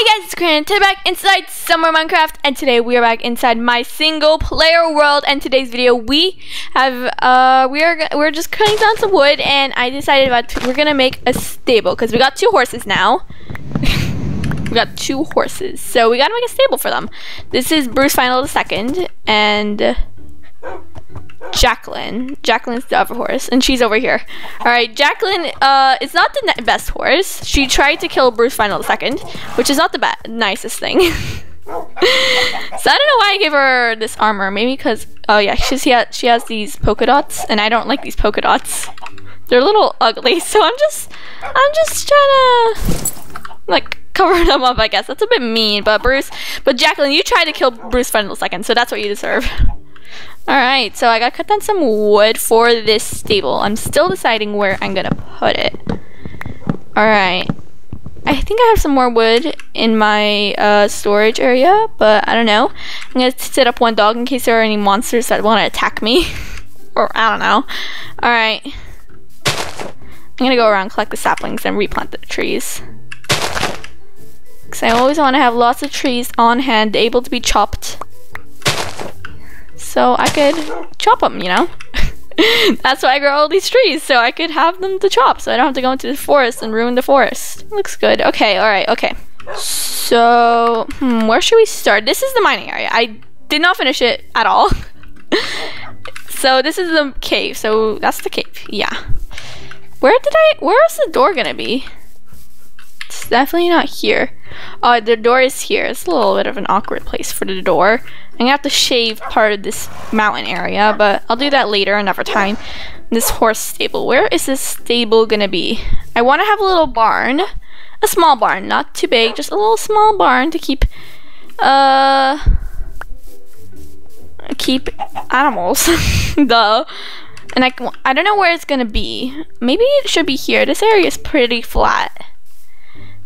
Hey guys, it's Karina. Today back inside Summer Minecraft, and today we are back inside my single player world. And today's video, we have uh, we are we're just cutting down some wood, and I decided about we're gonna make a stable because we got two horses now. we got two horses, so we gotta make a stable for them. This is Bruce Final the second, and Jacqueline. Jacqueline's the other horse, and she's over here. All right, Jacqueline uh, is not the best horse. She tried to kill Bruce Final II, which is not the nicest thing. so I don't know why I gave her this armor. Maybe because, oh yeah, she's, she, has, she has these polka dots, and I don't like these polka dots. They're a little ugly, so I'm just, I'm just trying to, like, cover them up, I guess. That's a bit mean, but Bruce, but Jacqueline, you tried to kill Bruce Final II, so that's what you deserve. Alright, so I gotta cut down some wood for this stable. I'm still deciding where I'm gonna put it. Alright. I think I have some more wood in my uh, storage area, but I don't know. I'm gonna set up one dog in case there are any monsters that want to attack me. or I don't know. Alright. I'm gonna go around, collect the saplings, and replant the trees. Because I always want to have lots of trees on hand, able to be chopped so I could chop them, you know? That's why I grow all these trees, so I could have them to chop, so I don't have to go into the forest and ruin the forest. Looks good. Okay, alright, okay. So, hmm, where should we start? This is the mining area. I did not finish it at all. so this is the cave, so that's the cave, yeah. Where did I, where is the door gonna be? It's definitely not here. Oh, the door is here. It's a little bit of an awkward place for the door. I'm gonna have to shave part of this mountain area, but I'll do that later another time. This horse stable. Where is this stable gonna be? I want to have a little barn. A small barn, not too big, just a little small barn to keep, uh, keep animals. Duh. And I, I don't know where it's gonna be. Maybe it should be here. This area is pretty flat.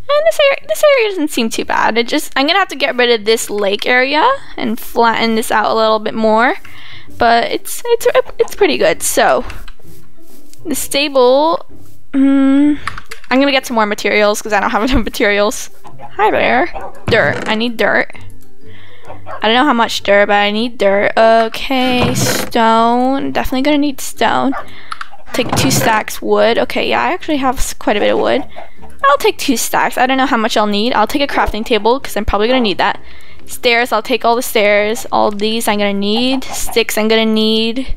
And this area, this area doesn't seem too bad. It just, I'm gonna have to get rid of this lake area and flatten this out a little bit more. But it's, it's, it's pretty good. So, the stable, um, I'm gonna get some more materials because I don't have enough materials. Hi there. Dirt, I need dirt. I don't know how much dirt, but I need dirt. Okay, stone. Definitely gonna need stone. Take two stacks wood. Okay, yeah, I actually have quite a bit of wood. I'll take two stacks. I don't know how much I'll need. I'll take a crafting table because I'm probably going to need that. Stairs, I'll take all the stairs. All these I'm going to need. Sticks I'm going to need.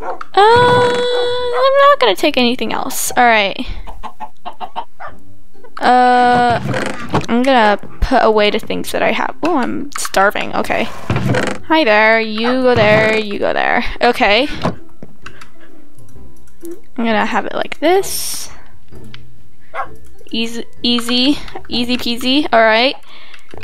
Uh, I'm not going to take anything else. Alright. Uh, I'm gonna put away the things that I have. Oh, I'm starving. Okay. Hi there. You go there. You go there. Okay. I'm gonna have it like this. Easy, easy, easy peasy. All right.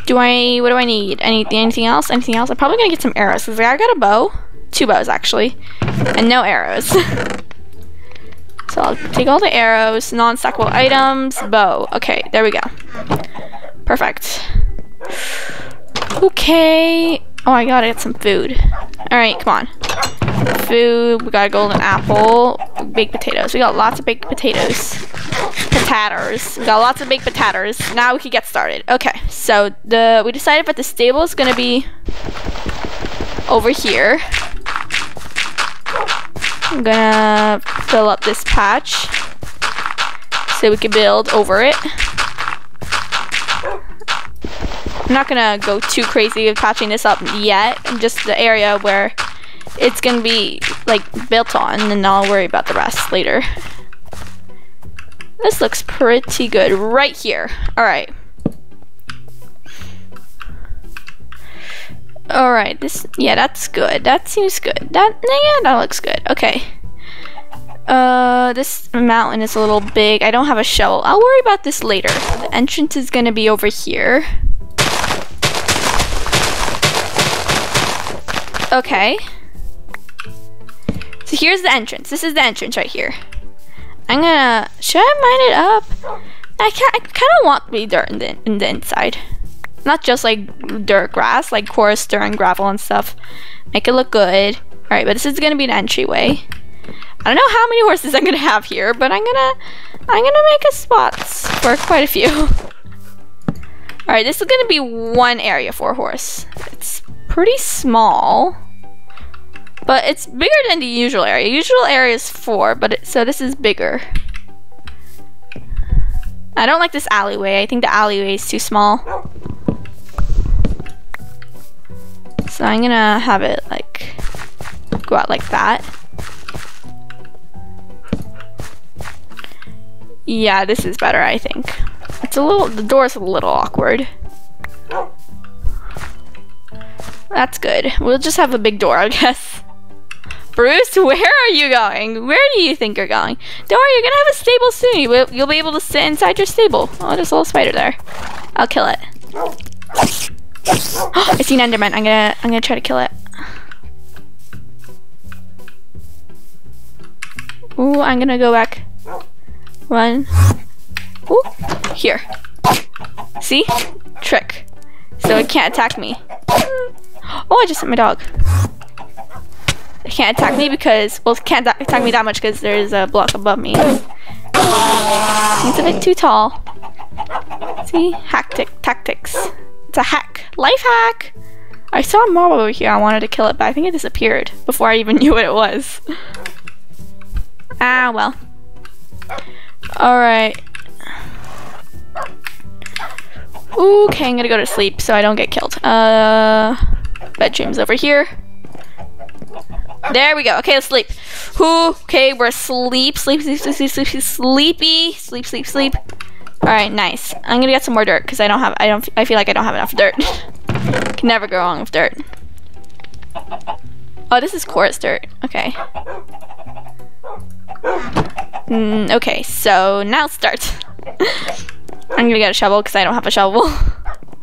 Do I, what do I need? Anything, anything else? Anything else? I'm probably gonna get some arrows because I got a bow. Two bows actually. And no arrows. so I'll take all the arrows, non-stackable items, bow. Okay, there we go. Perfect. Okay. Oh, I gotta get some food. All right, come on. Food, we got a golden apple, baked potatoes. We got lots of baked potatoes potatoes. We got lots of baked potatoes. Now we can get started. Okay, so the we decided that the stable is gonna be over here. I'm gonna fill up this patch so we can build over it. I'm not gonna go too crazy with patching this up yet. Just the area where it's gonna be like built on, and I'll worry about the rest later. This looks pretty good right here. All right. All right, this, yeah, that's good. That seems good. That, yeah, that looks good. Okay. Uh, this mountain is a little big. I don't have a shovel. I'll worry about this later. The entrance is gonna be over here. Okay. So here's the entrance. This is the entrance right here. I'm gonna, should I mine it up? I, I kind of want to be dirt in the, in the inside. Not just like dirt grass, like coarse dirt and gravel and stuff. Make it look good. All right, but this is gonna be an entryway. I don't know how many horses I'm gonna have here, but I'm gonna, I'm gonna make a spots for quite a few. Alright, this is to be one area for a horse. It's pretty small. But it's bigger than the usual area. Usual area is four, but it, so this is bigger. I don't like this alleyway. I think the alleyway is too small. So I'm gonna have it like go out like that. Yeah, this is better, I think. It's a little, the door's a little awkward. That's good. We'll just have a big door, I guess. Bruce, where are you going? Where do you think you're going? Don't worry, you're gonna have a stable soon. You'll, you'll be able to sit inside your stable. Oh, there's a little spider there. I'll kill it. I see an Enderman. I'm gonna, I'm gonna try to kill it. Ooh, I'm gonna go back. Run. Ooh, here. See? Trick. So it can't attack me. Oh, I just hit my dog. Can't attack me because, well, can't attack me that much because there's a block above me. He's a bit too tall. See? Hactic tactics. It's a hack. Life hack! I saw a mob over here. I wanted to kill it, but I think it disappeared before I even knew what it was. ah, well. Alright. Okay, I'm gonna go to sleep so I don't get killed. Uh, bedroom's over here. There we go. Okay, let's sleep. Okay, we're asleep. Sleep, sleep, sleep, sleep, sleep, sleepy. Sleep, sleep, sleep. All right, nice. I'm gonna get some more dirt because I don't have. I don't. I feel like I don't have enough dirt. Can never go wrong with dirt. Oh, this is coarse dirt. Okay. Mm, okay, so now start. I'm gonna get a shovel because I don't have a shovel.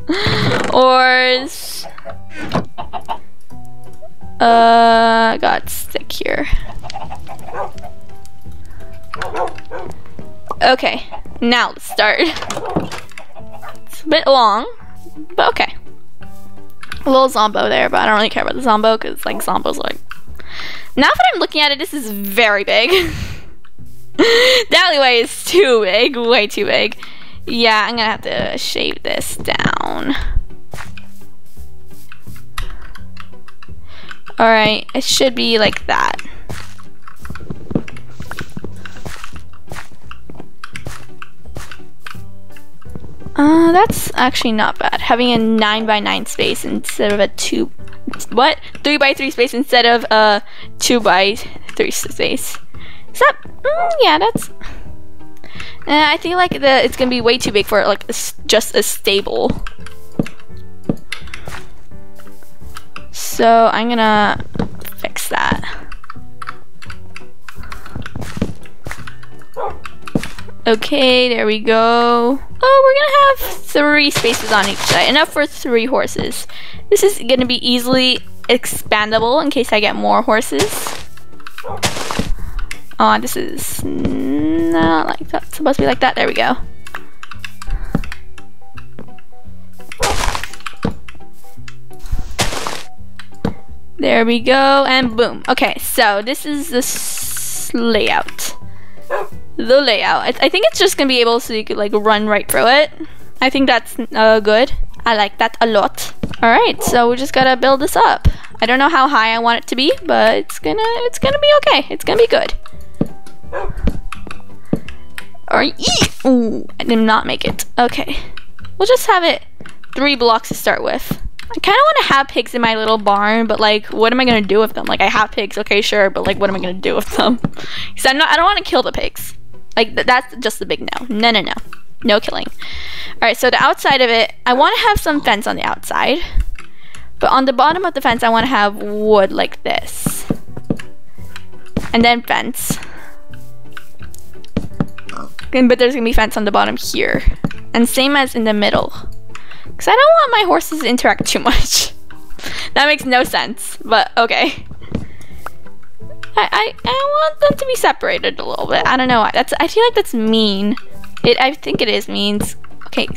or uh, got stick here. Okay, now let's start. It's a bit long, but okay. A little zombo there, but I don't really care about the zombo because like zombo's like. Now that I'm looking at it, this is very big. the alleyway is too big, way too big. Yeah, I'm gonna have to shave this down. Alright, it should be like that. Uh, that's actually not bad. Having a 9 by 9 space instead of a 2... What? 3 by 3 space instead of a 2 by 3 space. Is that... Mm, yeah, that's... Uh, I feel like the it's gonna be way too big for like a, just a stable. So I'm gonna fix that. Okay, there we go. Oh, we're gonna have three spaces on each side. Enough for three horses. This is gonna be easily expandable in case I get more horses. Oh, this is not like that. Supposed to be like that. There we go. There we go, and boom. Okay, so this is the layout. The layout. I, I, think it's just gonna be able so you could like run right through it. I think that's uh, good. I like that a lot. All right, so we just gotta build this up. I don't know how high I want it to be, but it's gonna it's gonna be okay. It's gonna be good. Or eat. Ooh, I did not make it. Okay. We'll just have it three blocks to start with. I kind of want to have pigs in my little barn, but like, what am I gonna do with them? Like, I have pigs, okay, sure, but like, what am I gonna do with them? Because I'm not. I don't want to kill the pigs. Like, th that's just the big no. No, no, no, no killing. All right, so the outside of it, I want to have some fence on the outside, but on the bottom of the fence, I want to have wood like this, and then fence but there's gonna be fence on the bottom here. And same as in the middle. Because I don't want my horses to interact too much. that makes no sense, but okay. I, I, I want them to be separated a little bit. I don't know. That's I feel like that's mean. It I think it is means. Okay,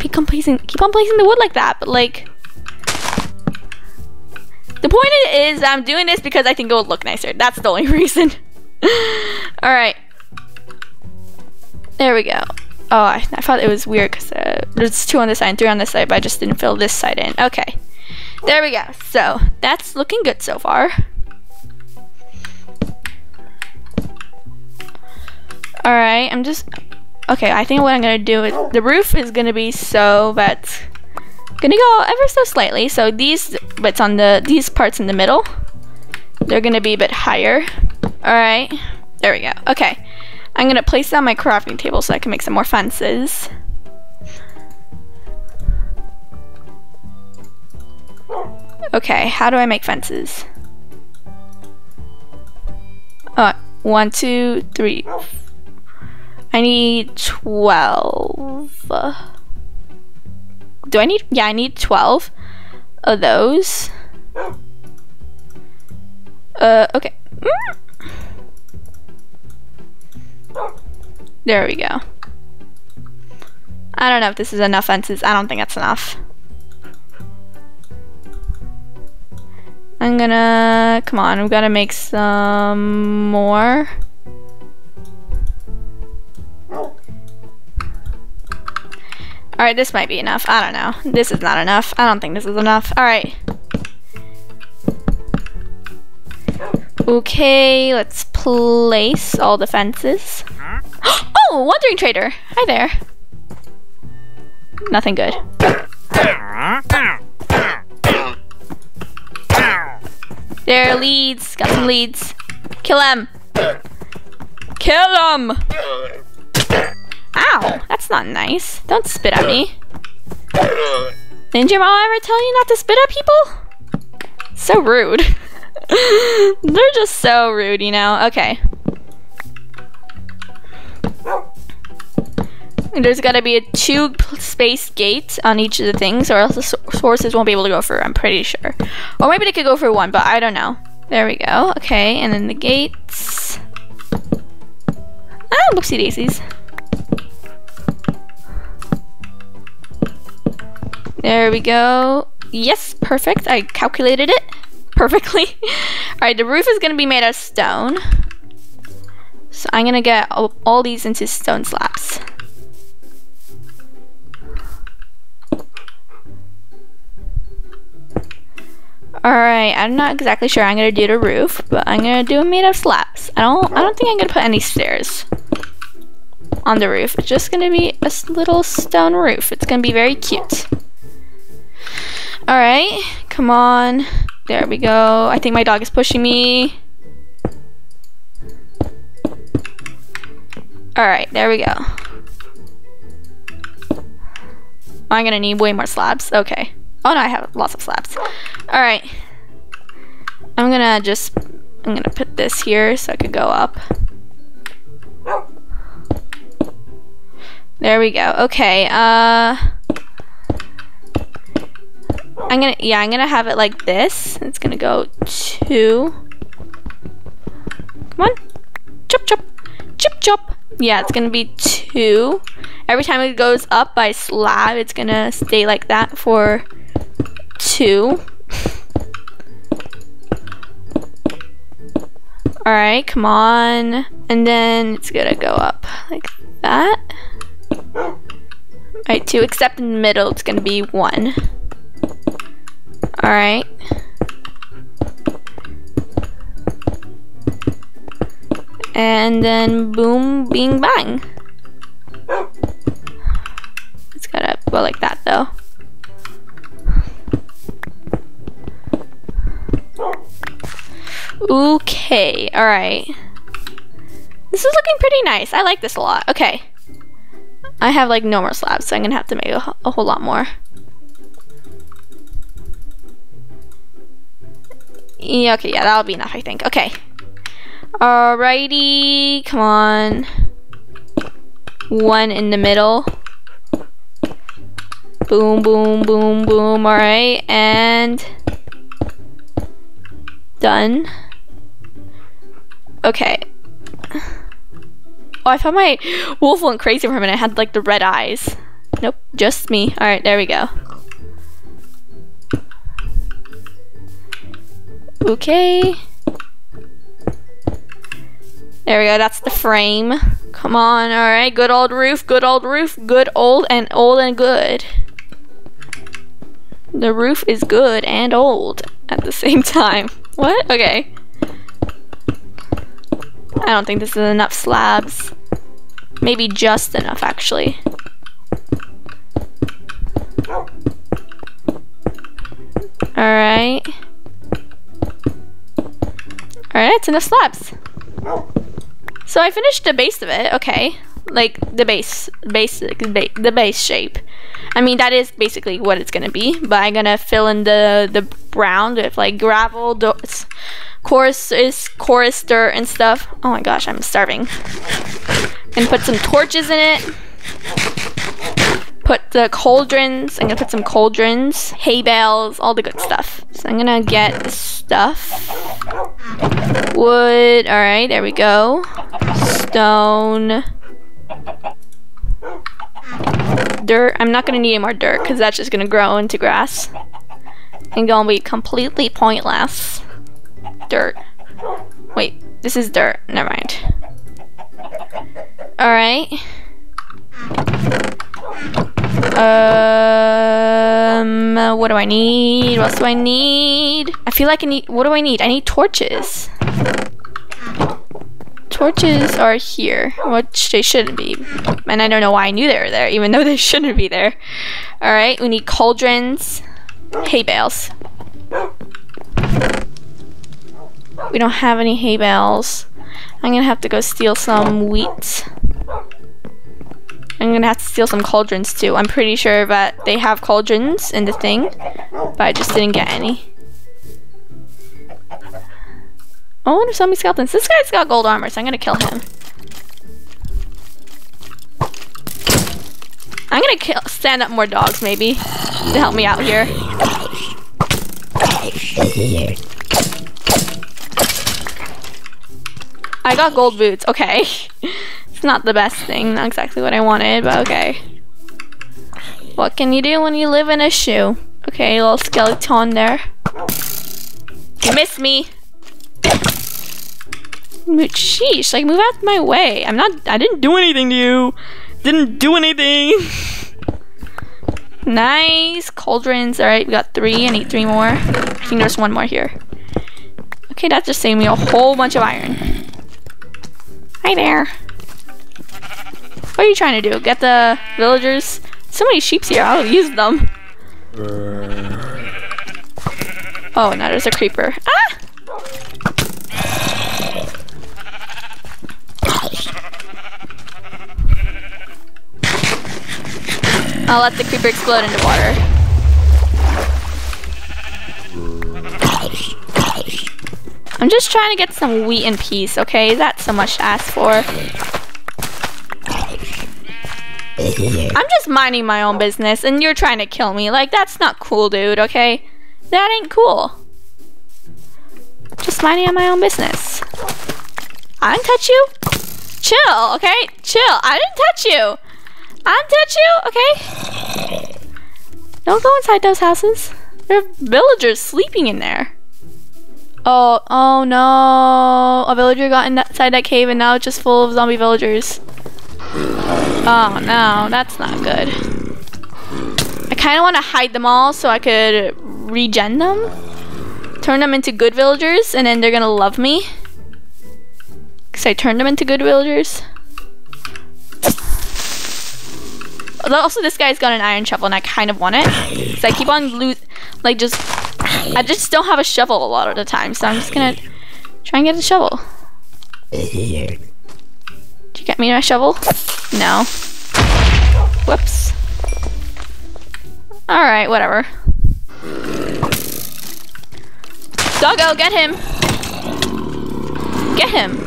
keep on placing keep on placing the wood like that, but like the point is I'm doing this because I think it would look nicer. That's the only reason. All right. There we go. Oh, I, I thought it was weird because uh, there's two on this side and three on this side, but I just didn't fill this side in. Okay. There we go. So, that's looking good so far. Alright, I'm just... Okay, I think what I'm to do is... The roof is to be so that... Gonna go ever so slightly. So these bits on the... These parts in the middle, they're to be a bit higher. Alright. There we go. Okay. I'm to place down my crafting table so I can make some more fences. Okay, how do I make fences? Uh, one, two, three. I need 12. Do I need, yeah, I need 12 of those. Uh, okay. There we go. I don't know if this is enough fences. I don't think that's enough. I'm gonna, come on, I'm gonna make some more. Alright, this might be enough. I don't know. This is not enough. I don't think this is enough. Alright. Okay, let's place all the fences. oh, Wandering Trader. Hi there. Nothing good. There, are leads. Got some leads. Kill him. Kill him. Ow, that's not nice. Don't spit at me. Didn't your mom ever tell you not to spit at people? So rude. They're just so rude, you know? Okay. There's gotta be a two space gate on each of the things or else the horses won't be able to go through, I'm pretty sure. Or maybe they could go for one, but I don't know. There we go. Okay, and then the gates. Ah, whoopsie daisies. There we go. Yes, perfect. I calculated it perfectly. Alright, the roof is to be made of stone. So I'm to get all, all these into stone slabs. Alright, I'm not exactly sure I'm gonna do the roof, but I'm gonna do it made of slabs. I don't I don't think I'm gonna put any stairs on the roof. It's just gonna be a little stone roof. It's gonna be very cute. Alright, come on. There we go. I think my dog is pushing me. Alright, there we go. I'm gonna need way more slabs. Okay. Oh no, I have lots of slabs. Alright. I'm gonna just, I'm gonna put this here so I could go up. There we go. Okay, uh... I'm gonna, yeah, I'm gonna have it like this. It's gonna go two. Come on. Chop, chop. Chop, chop. Yeah, it's gonna be two. Every time it goes up by slab, it's gonna stay like that for two. Alright, come on. And then it's gonna go up like that. Alright, two, except in the middle, it's gonna be one. Alright. And then boom, bing, bang. It's gotta go like that Okay, alright. This is looking pretty nice. I like this a lot. Okay. I have like no more slabs, so I'm gonna have to make a, a whole lot more. Yeah, okay, yeah, that'll be enough, I think. Okay. Alrighty, come on. One in the middle. Boom, boom, boom, boom. Alright, and done. Okay. Oh, I thought my wolf went crazy for a minute. I had like the red eyes. Nope, just me. Alright, there we go. Okay. There we go, that's the frame. Come on, alright. Good old roof, good old roof, good old and old and good. The roof is good and old at the same time. What? Okay. I don't think this is enough slabs. Maybe just enough, actually. Alright. Alright, it's enough slabs. So I finished the base of it, okay. Like, the base, basic, ba the base shape. I mean, that is basically what it's gonna be, but I'm gonna fill in the, the brown with, like, gravel, coarse is coarse dirt and stuff. Oh my gosh, I'm starving. And put some torches in it put the cauldrons. I'm gonna put some cauldrons, hay bales, all the good stuff. So I'm gonna get stuff. Wood. All right, there we go. Stone. Dirt. I'm not gonna need any more dirt because that's just gonna grow into grass and gonna be completely pointless. Dirt. Wait, this is dirt. Never mind. All right. Um, what do I need? What else do I need? I feel like I need, what do I need? I need torches. Torches are here, which they shouldn't be. And I don't know why I knew they were there, even though they shouldn't be there. Alright, we need cauldrons, hay bales. We don't have any hay bales. I'm gonna have to go steal some wheat. I'm gonna have to steal some cauldrons too. I'm pretty sure that they have cauldrons in the thing, but I just didn't get any. Oh, there's zombie skeletons. This guy's got gold armor, so I'm gonna kill him. I'm gonna kill, stand up more dogs, maybe, to help me out here. I got gold boots, okay. It's not the best thing, not exactly what I wanted, but okay. What can you do when you live in a shoe? Okay, little skeleton there. You missed me. Sheesh, like move out of my way. I'm not, I didn't do anything to you. Didn't do anything. nice, cauldrons. All right, we got three. I need three more. I think there's one more here. Okay, that just saved me a whole bunch of iron. Hi there. What are you trying to do? Get the villagers? So many sheeps here, I'll use them. Oh, now there's a creeper. Ah! I'll let the creeper explode into water. I'm just trying to get some wheat in peace, okay? That's so much to ask for. I'm just minding my own business and you're trying to kill me. Like, that's not cool, dude, okay? That ain't cool. Just minding my own business. I didn't touch you. Chill, okay? Chill. I didn't touch you. I didn't touch you, okay? Don't go inside those houses. There are villagers sleeping in there. Oh, oh no. A villager got inside that cave and now it's just full of zombie villagers. Oh no, that's not good. I kind of want to hide them all so I could regen them. Turn them into good villagers and then they're gonna love me. Because I turned them into good villagers. Also, this guy's got an iron shovel and I kind of want it. So I keep on loot, like just, I just don't have a shovel a lot of the time. So I'm just gonna try and get a shovel. Did you get me my shovel? No. Whoops. Alright, whatever. Doggo, get him! Get him!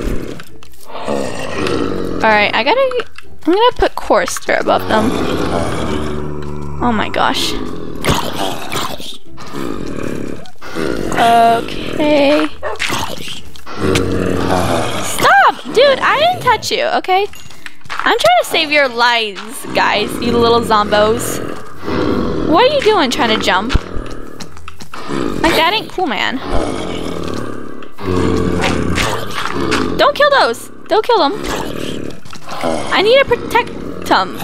Alright, I gotta... I'm gonna put dirt above them. Oh my gosh. Okay. Stop! Dude, I didn't touch you, okay? I'm trying to save your lives, guys, you little zombos. What are you doing trying to jump? Like, that ain't cool, man. Don't kill those. Don't kill them. I need to protect them.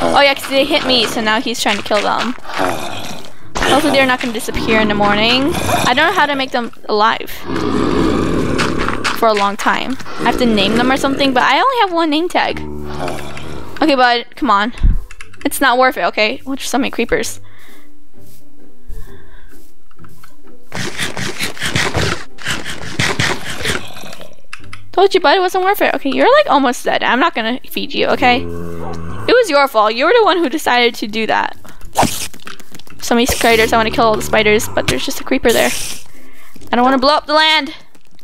Oh yeah, because they hit me, so now he's trying to kill them. Hopefully they're not going to disappear in the morning. I don't know how to make them alive for a long time. I have to name them or something, but I only have one name tag. Okay, bud, come on. It's not worth it, okay? Watch so many creepers. Told you, bud, it wasn't worth it. Okay, you're like almost dead. I'm not gonna feed you, okay? It was your fault. You were the one who decided to do that. So many spiders. I want to kill all the spiders, but there's just a creeper there. I don't want to blow up the land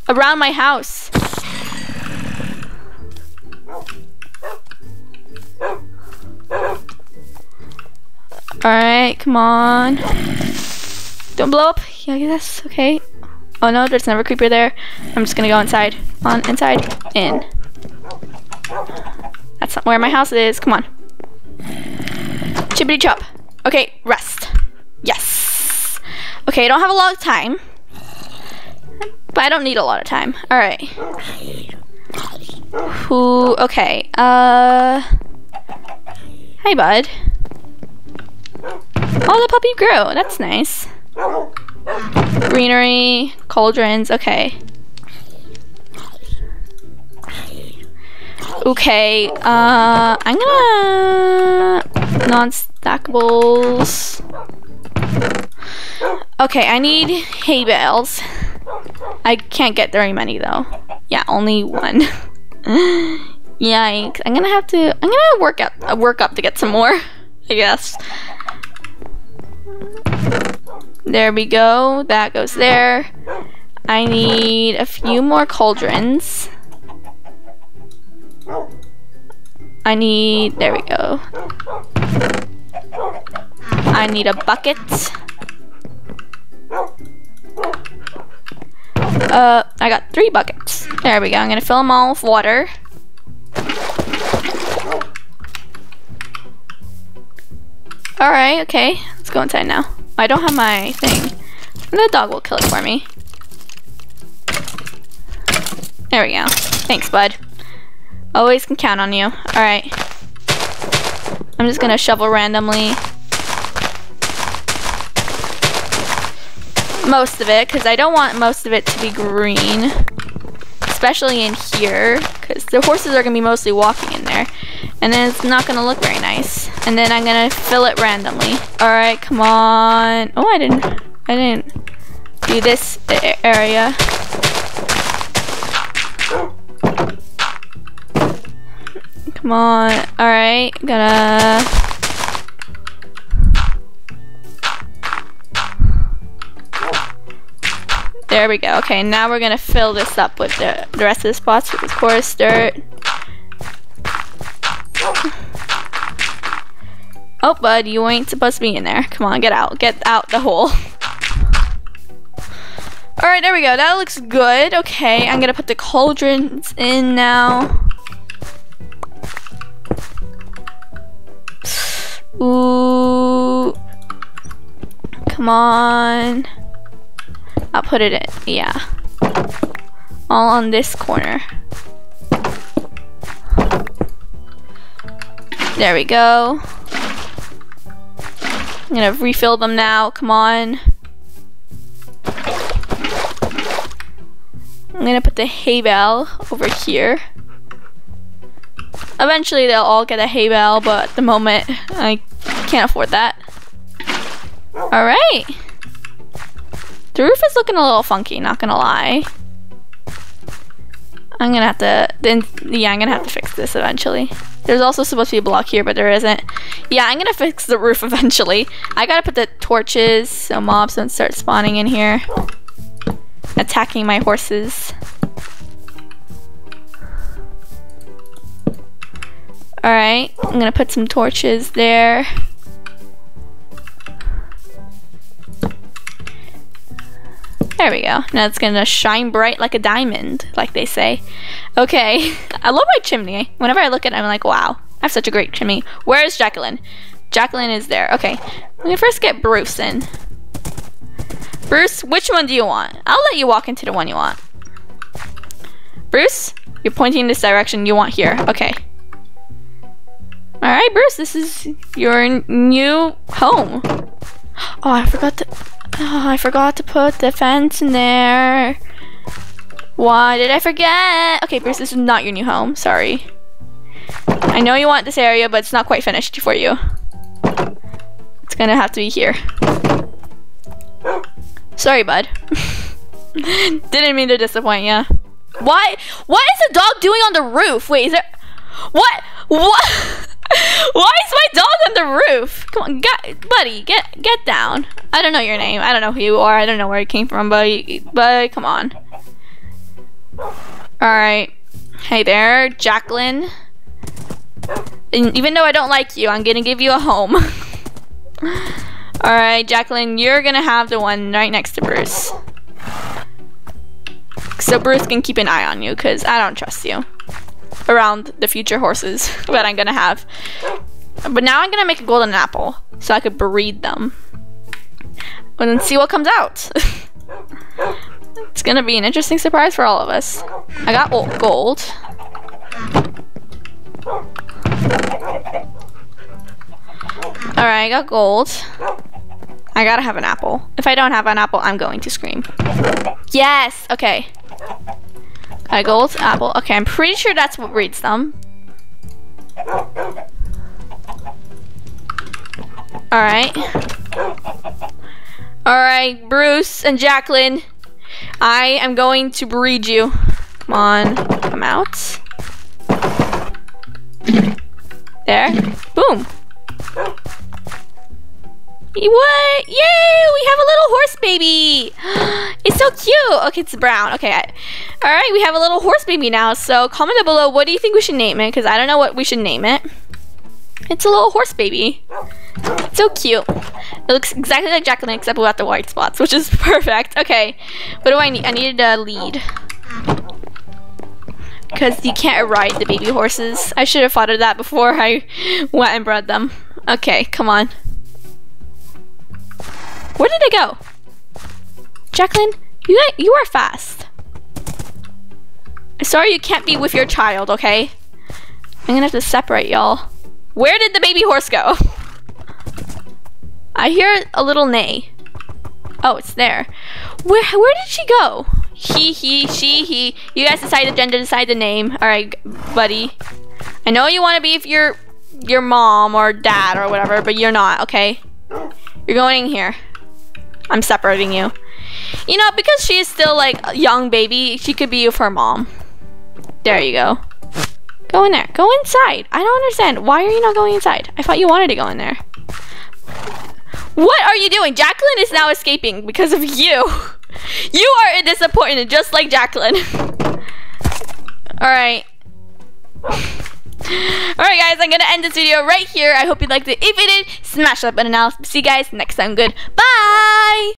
around my house. Alright, come on. Don't blow up. Yeah, yes, okay. Oh no, there's never a creeper there. I'm just gonna go inside. On, inside, in. That's not where my house is. Come on. Chippity chop. Okay, rest. Yes. Okay, I don't have a lot of time. But I don't need a lot of time. Alright. Who, okay, uh... Hey, bud. Oh, the puppy grew. That's nice. Greenery, cauldrons, okay. Okay, uh, I'm gonna non-stackables. Okay, I need hay bales. I can't get very many though. Yeah, only one. Yikes! I'm gonna have to. I'm gonna work up. Work up to get some more. I guess. There we go. That goes there. I need a few more cauldrons. I need, there we go. I need a bucket. Uh, I got three buckets. There we go. I'm gonna fill them all with water. Alright, okay. Let's go inside now. I don't have my thing. The dog will kill it for me. There we go. Thanks, bud. Always can count on you. Alright. I'm just gonna shovel randomly. Most of it, because I don't want most of it to be green. Especially in here, because the horses are gonna be mostly walking in there. And then it's not gonna look very nice. And then I'm gonna fill it randomly. Alright, come on. Oh, I didn't, I didn't do this area. Come on. Alright, gotta... There we go. Okay, now we're gonna fill this up with the, the rest of the spots with coarse dirt. Oh, bud, you ain't supposed to be in there. Come on, get out. Get out the hole. Alright, there we go. That looks good. Okay, I'm gonna put the cauldrons in now. Ooh. Come on. I'll put it in. Yeah. All on this corner. There we go. I'm gonna refill them now. Come on. I'm gonna put the hay bale over here. Eventually they'll all get a hay bale, but at the moment I can't afford that. Alright. The roof is looking a little funky, not gonna lie. I'm gonna have to, then, yeah, I'm gonna have to fix this eventually. There's also supposed to be a block here, but there isn't. Yeah, I'm gonna fix the roof eventually. I gotta put the torches so mobs don't start spawning in here. Attacking my horses. Alright, I'm gonna put some torches there. There we go. Now it's gonna shine bright like a diamond, like they say. Okay, I love my chimney. Whenever I look at it, I'm like, wow, I have such a great chimney. Where is Jacqueline? Jacqueline is there. Okay, let me first get Bruce in. Bruce, which one do you want? I'll let you walk into the one you want. Bruce, you're pointing in this direction. You want here. Okay. All right, Bruce, this is your new home. Oh, I forgot to. Oh, I forgot to put the fence in there. Why did I forget? Okay, Bruce, this is not your new home. Sorry. I know you want this area, but it's not quite finished for you. It's gonna have to be here. Sorry, bud. Didn't mean to disappoint you. Why? What is the dog doing on the roof? Wait, is there? What? What? Why is my dog on the roof? Come on, get, buddy, get get down. I don't know your name. I don't know who you are. I don't know where you came from, but but come on. All right. Hey there, Jacqueline. And even though I don't like you, I'm gonna give you a home. All right, Jacqueline, you're gonna have the one right next to Bruce. So Bruce can keep an eye on you, because I don't trust you around the future horses that I'm gonna have. But now I'm gonna make a golden apple so I could breed them. And then see what comes out. it's gonna be an interesting surprise for all of us. I got gold. Alright, I got gold. I gotta have an apple. If I don't have an apple, I'm going to scream. Yes! Okay. Gold apple. Okay, I'm pretty sure that's what breeds them. Alright. Alright, Bruce and Jacqueline. I am going to breed you. Come on, come out. There. Boom. What? Yay! We have a little horse baby. It's so cute. Okay, it's brown. Okay. I, all right, we have a little horse baby now. So comment down below. What do you think we should name it? Because I don't know what we should name it. It's a little horse baby. It's so cute. It looks exactly like Jacqueline except without the white spots, which is perfect. Okay. What do I need? I needed a lead. Because you can't ride the baby horses. I should have thought of that before I went and bred them. Okay, come on. Where did it go? Jacqueline, you, you are fast. I'm sorry you can't be with your child, okay? I'm gonna have to separate y'all. Where did the baby horse go? I hear a little neigh. Oh, it's there. Where where did she go? He, he, she, he. You guys decide the gender, decide the name. All right, buddy. I know you want to be with your your mom or dad or whatever, but you're not, okay? You're going in here. I'm separating you. You know, because she is still like a young baby, she could be with her mom. There you go. Go in there. Go inside. I don't understand. Why are you not going inside? I thought you wanted to go in there. What are you doing? Jacqueline is now escaping because of you. You are a disappointment, just like Jacqueline. Alright. Alright guys, I'm gonna end this video right here. I hope you liked it. If you did, smash that button. I'll see you guys next time. Good. Bye!